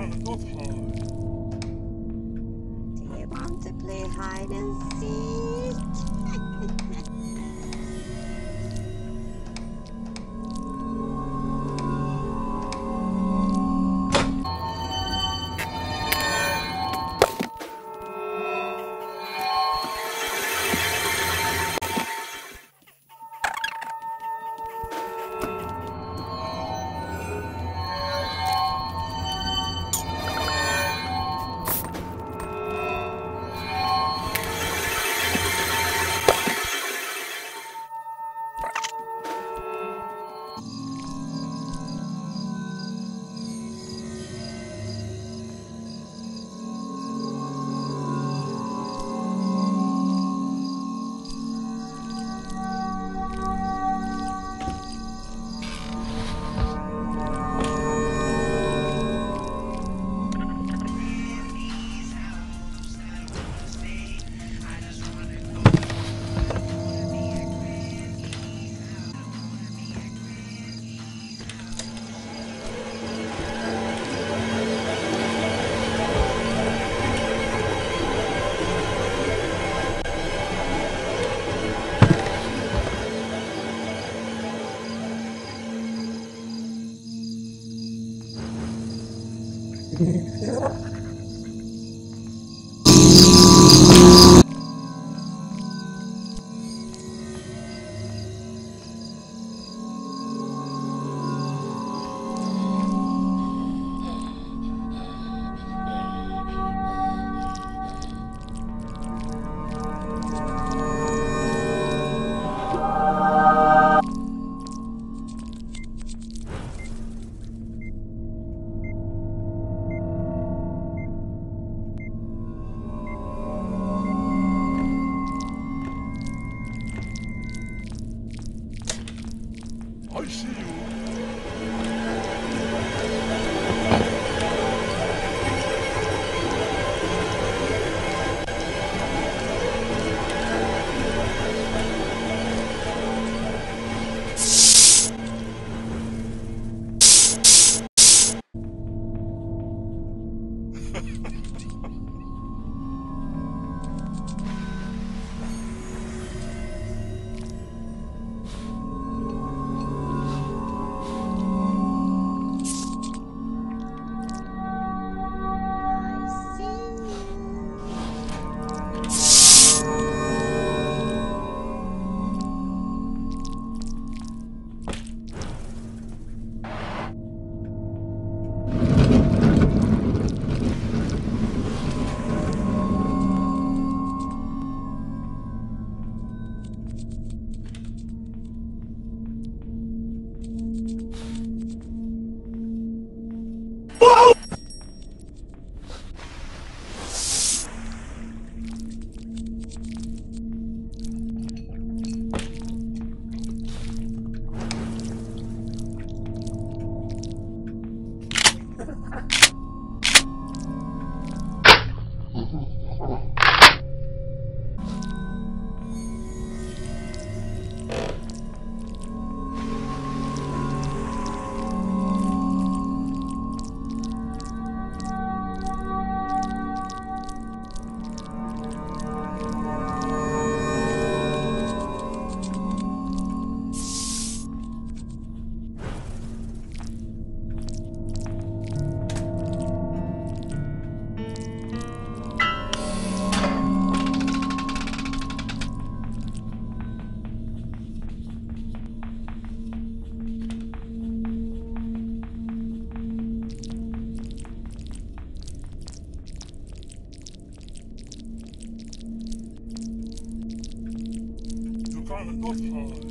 Right, I see you. You gotta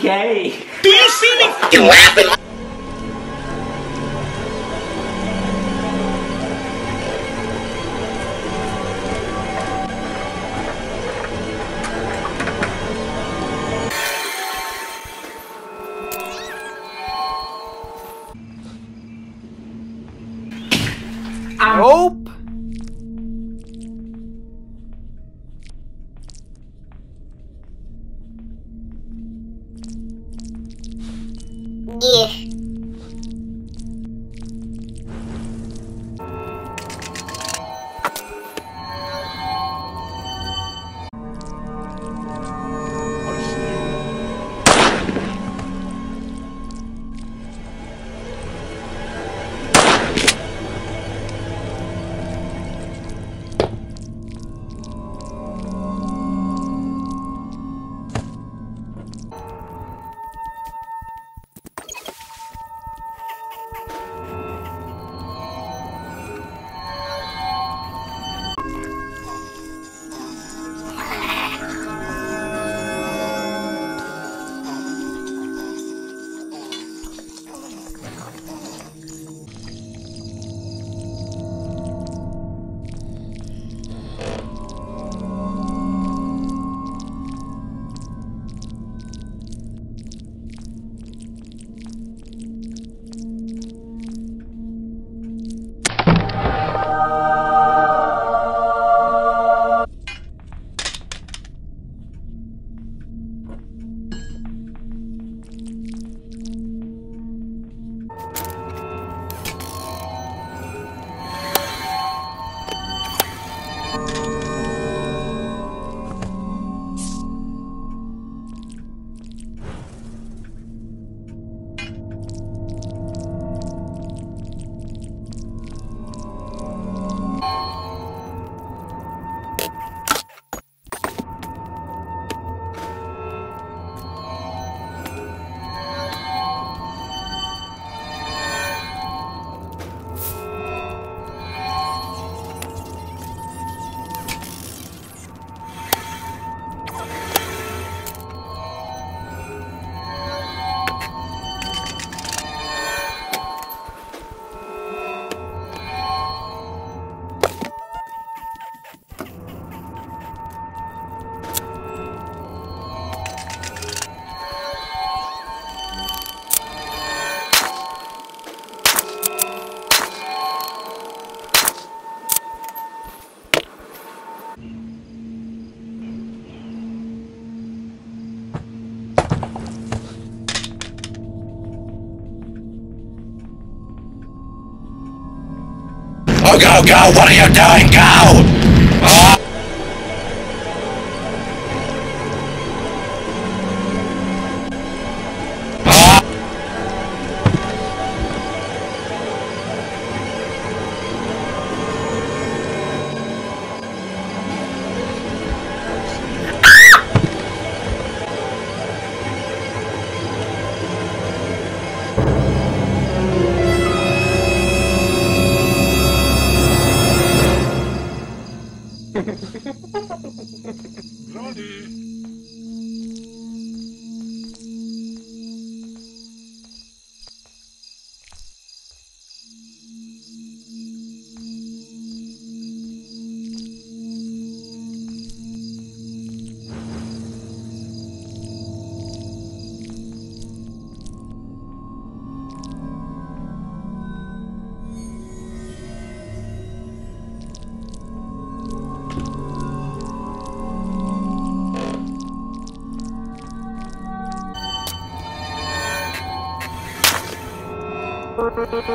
gay. Do you see me fucking laughing? Oh, go, go! What are you doing? Go! Seeking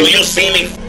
Do you see me